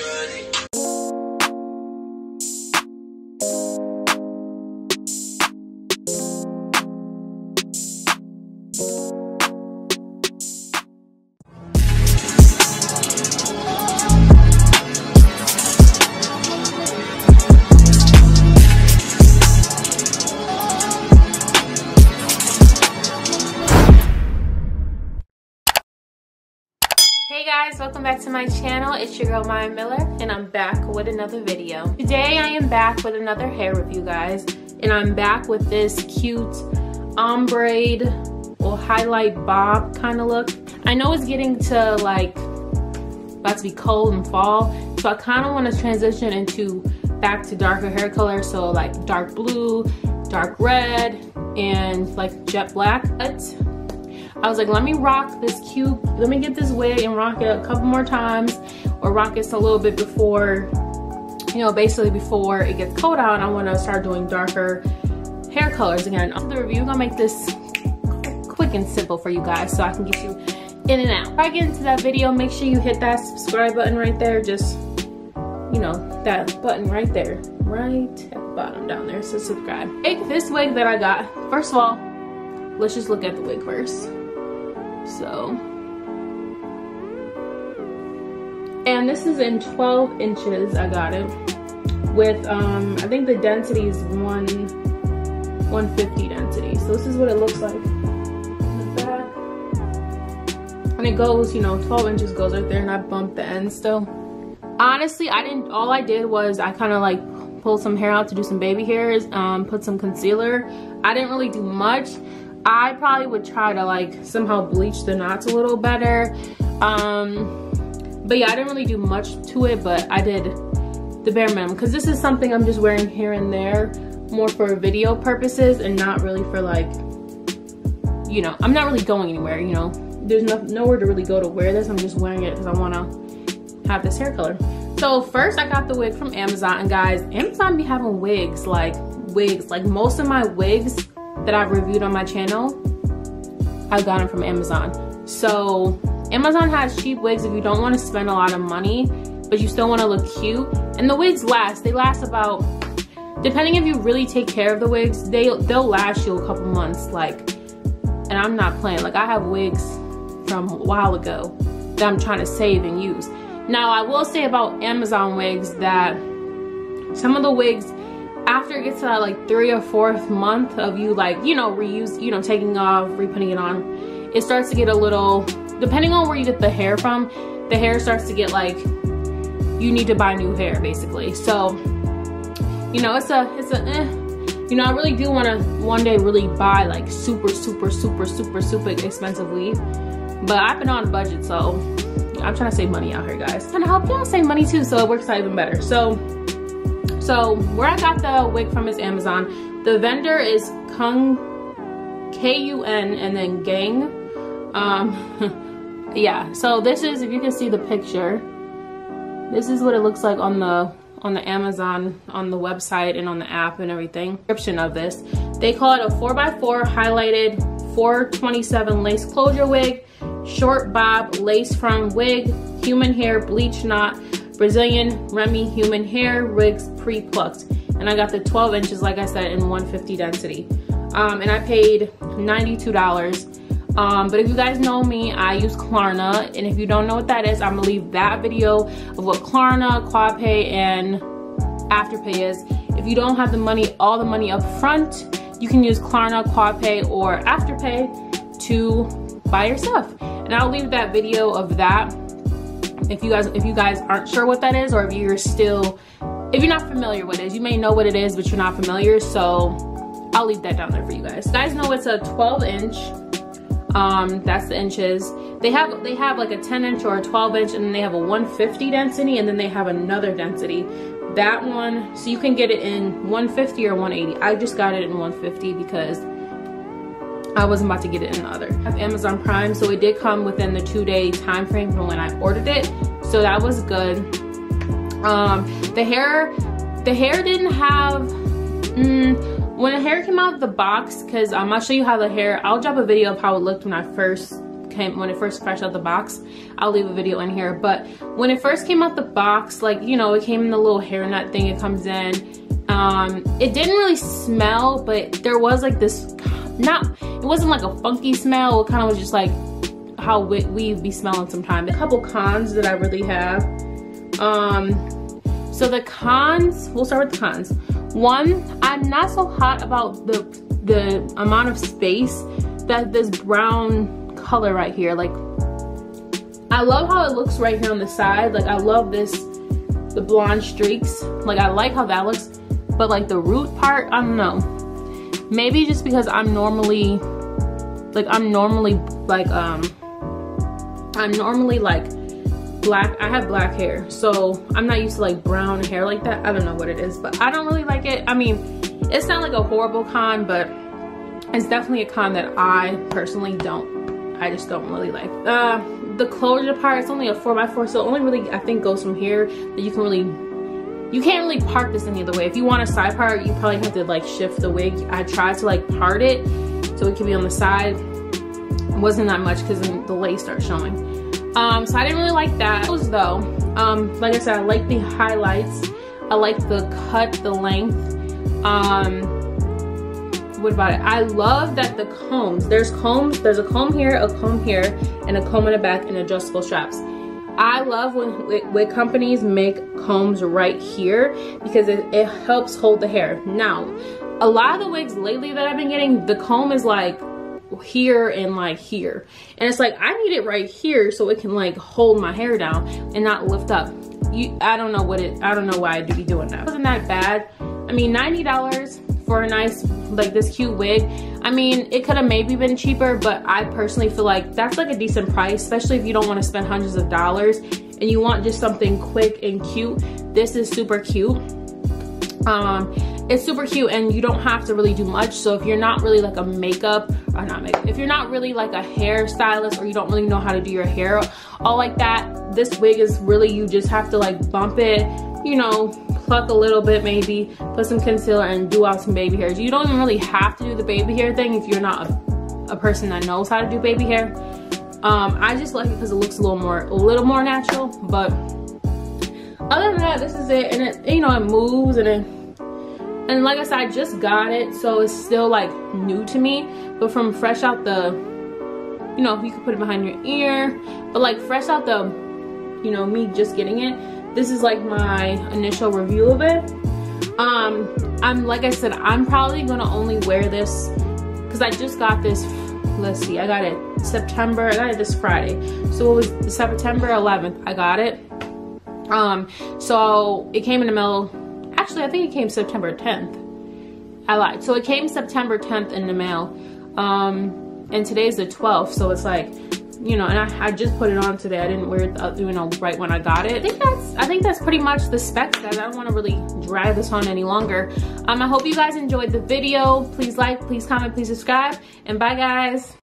journey. Hey guys, welcome back to my channel. It's your girl Maya Miller and I'm back with another video. Today I am back with another hair review guys and I'm back with this cute ombre or highlight bob kind of look. I know it's getting to like about to be cold and fall so I kind of want to transition into back to darker hair color so like dark blue, dark red and like jet black. But I was like, let me rock this cute, let me get this wig and rock it a couple more times or rock it a little bit before, you know, basically before it gets cold out. I want to start doing darker hair colors again. On the review, I'm gonna make this quick and simple for you guys so I can get you in and out. Before I get into that video, make sure you hit that subscribe button right there. Just, you know, that button right there, right at the bottom down there, so subscribe. Take this wig that I got. First of all, let's just look at the wig first. So, and this is in 12 inches, I got it. With, um, I think the density is one, 150 density. So this is what it looks like And it goes, you know, 12 inches goes right there and I bumped the end still. Honestly, I didn't, all I did was I kind of like pulled some hair out to do some baby hairs, um, put some concealer. I didn't really do much. I probably would try to like somehow bleach the knots a little better. Um, but yeah, I didn't really do much to it, but I did the bare minimum because this is something I'm just wearing here and there more for video purposes and not really for like, you know, I'm not really going anywhere, you know. There's no, nowhere to really go to wear this. I'm just wearing it because I want to have this hair color. So first I got the wig from Amazon and guys, Amazon be having wigs like wigs. Like most of my wigs that I've reviewed on my channel, I've gotten from Amazon. So Amazon has cheap wigs if you don't want to spend a lot of money, but you still want to look cute. And the wigs last, they last about, depending if you really take care of the wigs, they, they'll last you a couple months. Like, and I'm not playing. Like I have wigs from a while ago that I'm trying to save and use. Now I will say about Amazon wigs that some of the wigs after it gets to that like three or fourth month of you like, you know, reuse, you know, taking off, re-putting it on, it starts to get a little, depending on where you get the hair from, the hair starts to get like, you need to buy new hair basically. So, you know, it's a, it's a, eh. You know, I really do want to one day really buy like super, super, super, super, super expensive weave. But I've been on a budget, so I'm trying to save money out here, guys. And to help y'all save money too, so it works out even better. So so where I got the wig from is Amazon. The vendor is Kun, K-U-N and then Gang. Um, yeah, so this is, if you can see the picture, this is what it looks like on the on the Amazon, on the website and on the app and everything. Description of this. They call it a 4x4 highlighted 427 lace closure wig, short bob lace front wig, human hair bleach knot, Brazilian Remy Human Hair Wigs Pre-Plucked. And I got the 12 inches, like I said, in 150 density. Um, and I paid $92. Um, but if you guys know me, I use Klarna. And if you don't know what that is, I'm gonna leave that video of what Klarna, QuadPay, and Afterpay is. If you don't have the money, all the money up front, you can use Klarna, QuadPay, or Afterpay to buy your stuff. And I'll leave that video of that if you guys if you guys aren't sure what that is or if you're still if you're not familiar with it you may know what it is but you're not familiar so I'll leave that down there for you guys. You guys know it's a 12 inch um that's the inches. They have they have like a 10 inch or a 12 inch and then they have a 150 density and then they have another density. That one so you can get it in 150 or 180 I just got it in 150 because I wasn't about to get it in the other. I have Amazon Prime, so it did come within the two day time frame from when I ordered it. So that was good. Um, the hair, the hair didn't have, mm, when the hair came out of the box, because um, I'll show you how the hair, I'll drop a video of how it looked when I first came when it first fresh out the box i'll leave a video in here but when it first came out the box like you know it came in the little hairnet thing it comes in um it didn't really smell but there was like this not it wasn't like a funky smell. It kind of was just like how we, we be smelling sometimes a couple cons that i really have um so the cons we'll start with the cons. One i'm not so hot about the the amount of space that this brown color right here like I love how it looks right here on the side. Like I love this the blonde streaks. Like I like how that looks but like the root part I don't know maybe just because I'm normally like I'm normally like um I'm normally like black I have black hair so I'm not used to like brown hair like that. I don't know what it is but I don't really like it. I mean it's not like a horrible con but it's definitely a con that I personally don't I just don't really like. Uh, the closure part it's only a 4x4 so it only really I think goes from here that you can really you can't really part this any other way. If you want a side part you probably have to like shift the wig. I tried to like part it so it could be on the side. It wasn't that much because the lace starts showing. Um so I didn't really like that. Those though um like I said I like the highlights. I like the cut the length. Um what about it? I love that the combs there's combs there's a comb here a comb here and a comb in the back and adjustable straps i love when wig companies make combs right here because it, it helps hold the hair. Now a lot of the wigs lately that i've been getting the comb is like here and like here. And it's like i need it right here so it can like hold my hair down and not lift up. You i don't know what it i don't know why i'd be doing that. It wasn't that bad. I mean, $90 for a nice, like this cute wig. I mean, it could have maybe been cheaper, but I personally feel like that's like a decent price, especially if you don't want to spend hundreds of dollars and you want just something quick and cute. This is super cute. Um, it's super cute and you don't have to really do much. So if you're not really like a makeup or not makeup, if you're not really like a hairstylist or you don't really know how to do your hair all like that, this wig is really, you just have to like bump it, you know, pluck a little bit maybe, put some concealer and do out some baby hairs. You don't even really have to do the baby hair thing if you're not a, a person that knows how to do baby hair. Um, I just like it because it looks a little more, a little more natural, but other than that, this is it. And it, you know, it moves and it, and like I said, I just got it, so it's still like new to me. But from fresh out the, you know, you could put it behind your ear, but like fresh out the, you know, me just getting it, this is like my initial review of it. Um i'm like i said i'm probably gonna only wear this because i just got this let's see i got it september i got it this friday. So it was september 11th i got it. Um so it came in the mail actually i think it came september 10th i lied. So it came september 10th in the mail um and today's the 12th so it's like you know, and I, I just put it on today. I didn't wear it, uh, you know, right when I got it. I think that's, I think that's pretty much the specs, guys. I don't want to really drag this on any longer. Um, I hope you guys enjoyed the video. Please like, please comment, please subscribe, and bye, guys.